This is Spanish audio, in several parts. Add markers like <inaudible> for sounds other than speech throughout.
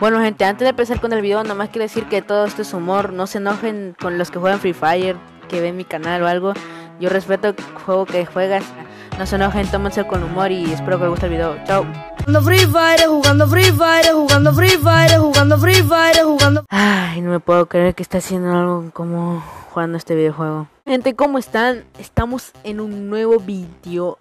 Bueno gente, antes de empezar con el video, nomás quiero decir que todo esto es humor, no se enojen con los que juegan Free Fire, que ven mi canal o algo. Yo respeto el juego que juegas, no se enojen, tómense con humor y espero que les guste el video. Chao. Jugando Free Fire, jugando Free Fire, jugando Free Fire, jugando Free Fire, jugando Ay, no me puedo creer que está haciendo algo como jugando este videojuego. Gente, ¿cómo están? Estamos en un nuevo video.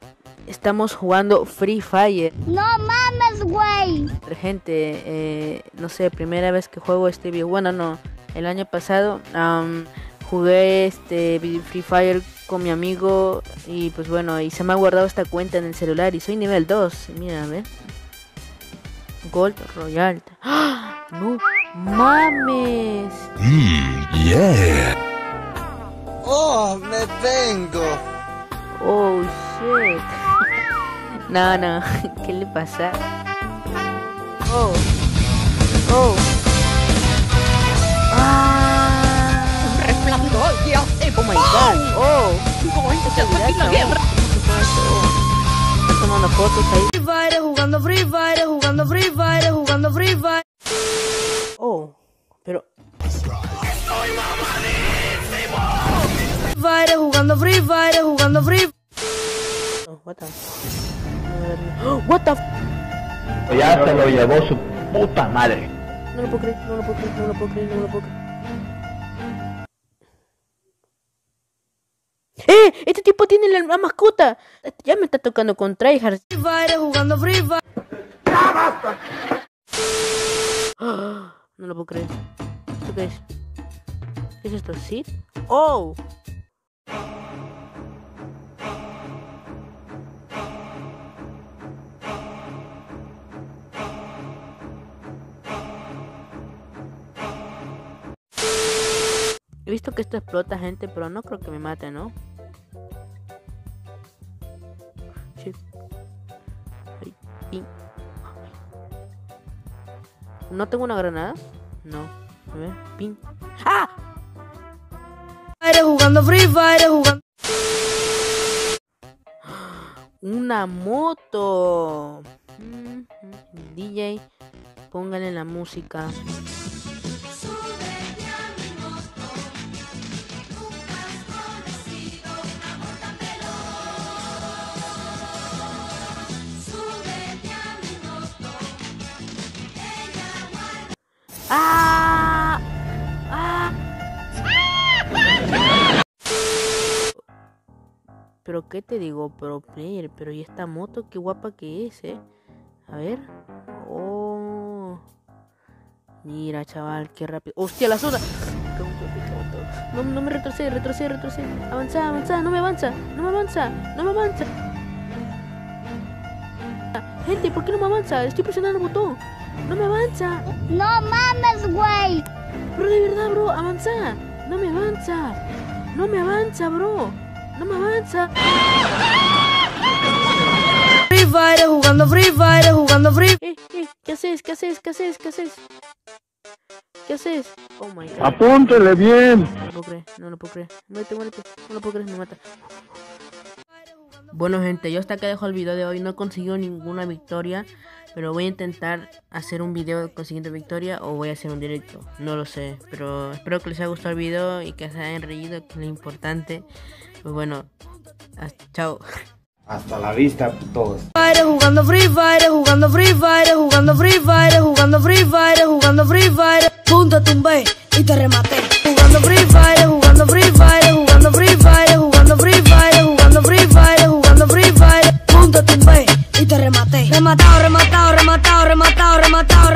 Estamos jugando Free Fire. No mames, güey. Gente, eh, no sé, primera vez que juego este video. Bueno, no, el año pasado jugué este Free Fire con mi amigo y pues bueno, y se me ha guardado esta cuenta en el celular y soy nivel 2. Mira, a ver. Gold Royal. ¡Ah! No mames. Yeah. No, no, <laughs> ¿qué le pasa? Oh. Oh. Ah. resplandor Oh my god. Oh. guerra. Está tomando fotos ahí. Free Fire, jugando Free Fire, jugando Free Fire, jugando Free Fire. Oh. Pero. Fire, jugando Free Fire, jugando Free Oh, what the. Oh, what the. f- Ya se lo llevó su puta madre. No lo puedo creer, no lo puedo creer, no lo puedo creer, no lo puedo creer. ¡Eh! Este tipo tiene la, la mascota. Ya me está tocando con tryhard. Fire, jugando Free Fire. <gasps> No lo puedo creer. ¿Esto qué es? ¿Qué es esto? ¿Sid? ¡Oh! He visto que esto explota gente, pero no creo que me mate, ¿no? Ay. ¿No tengo una granada? No. A ver, pin. ¡Ah! Fire, jugando Free Fire, jugando Una moto. Mm, mm, DJ, póngale la música. Pero qué te digo, pro player, pero y esta moto qué guapa que es, eh. A ver. Oh. Mira, chaval, qué rápido. ¡Hostia, la zona! No, no me retrocede, retrocede, retrocede. Avanza, avanza, no me avanza, no me avanza, no me avanza. Gente, ¿por qué no me avanza? Estoy presionando el botón. No me avanza. No mames, güey. Bro, de verdad, bro, avanza. No me avanza. No me avanza, bro. No me avanza. Free Fire, jugando Free Fire, jugando Free Eh, eh, ¿qué haces? ¿Qué haces? ¿Qué haces? ¿Qué haces? ¿Qué haces? Oh my god. Apúntele bien. No lo puedo creer, no lo puedo creer. Muérete, muérete. No lo puedo creer, me mata. Bueno, gente, yo hasta acá dejo el video de hoy. No he conseguido ninguna victoria. Pero voy a intentar hacer un video consiguiendo victoria o voy a hacer un directo. No lo sé. Pero espero que les haya gustado el video y que se hayan reído, que es lo importante. Pues bueno, hasta- chao. Hasta la vista, todos. Jugando Free Fire, jugando Free Fire, jugando Free Fire, jugando Free Fire, jugando Free Fire. Punto tumbé y te rematé. rematé. Rematado, rematado, rematado, rematado, rematado